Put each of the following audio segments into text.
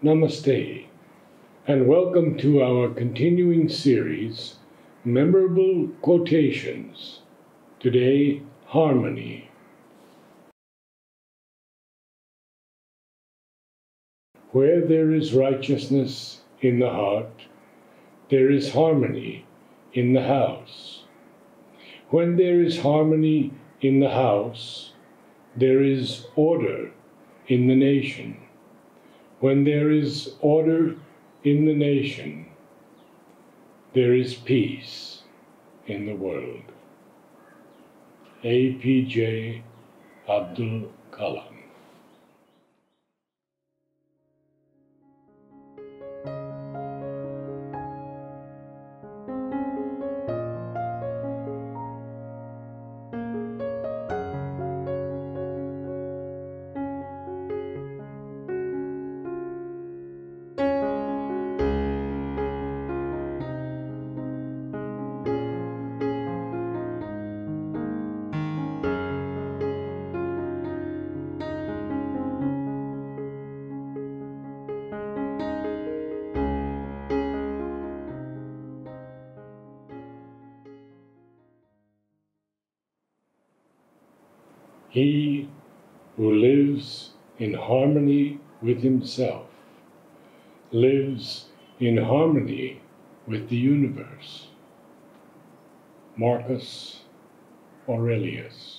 Namaste, and welcome to our continuing series, Memorable Quotations. Today, Harmony. Where there is righteousness in the heart, there is harmony in the house. When there is harmony in the house, there is order in the nation. When there is order in the nation, there is peace in the world. A.P.J. Abdul Kalam. He who lives in harmony with himself lives in harmony with the universe. Marcus Aurelius.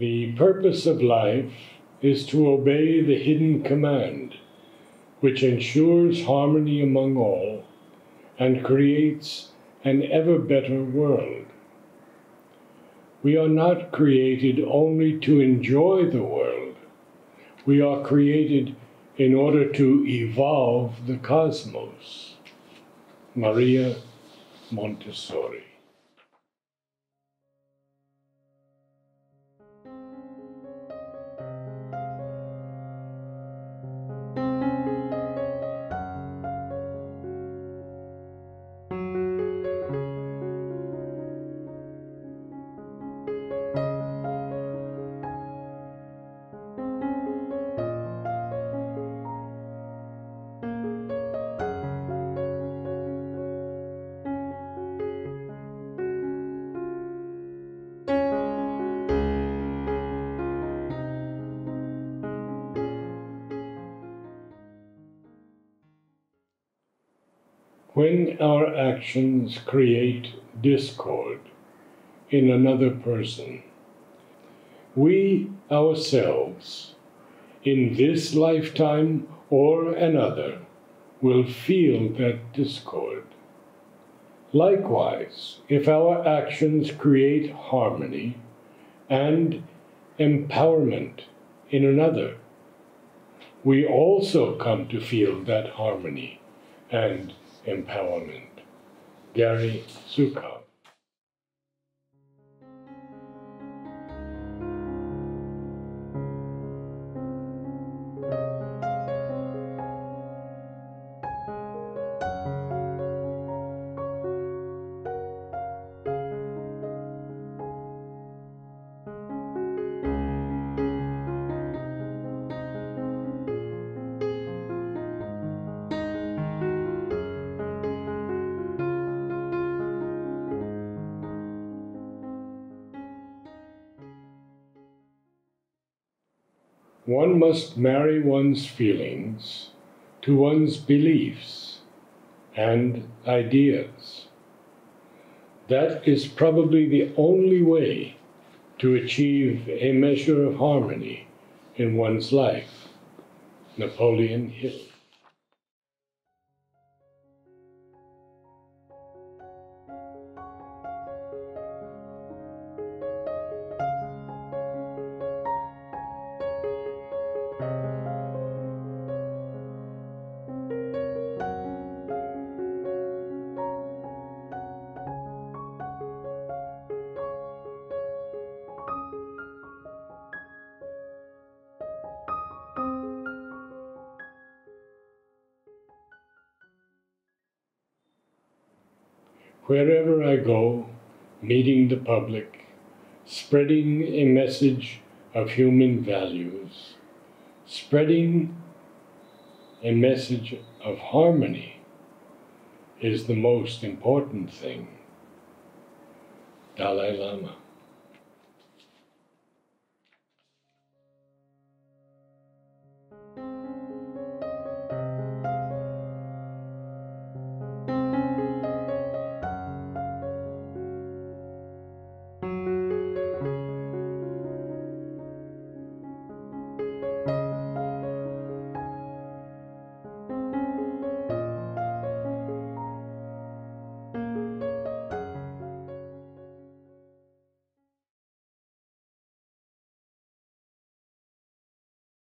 The purpose of life is to obey the hidden command, which ensures harmony among all and creates an ever better world. We are not created only to enjoy the world, we are created in order to evolve the cosmos. Maria Montessori. When our actions create discord in another person, we ourselves, in this lifetime or another, will feel that discord. Likewise, if our actions create harmony and empowerment in another, we also come to feel that harmony and empowerment. Gary Zukav. One must marry one's feelings to one's beliefs and ideas. That is probably the only way to achieve a measure of harmony in one's life. Napoleon Hill. Wherever I go, meeting the public, spreading a message of human values, spreading a message of harmony is the most important thing. Dalai Lama.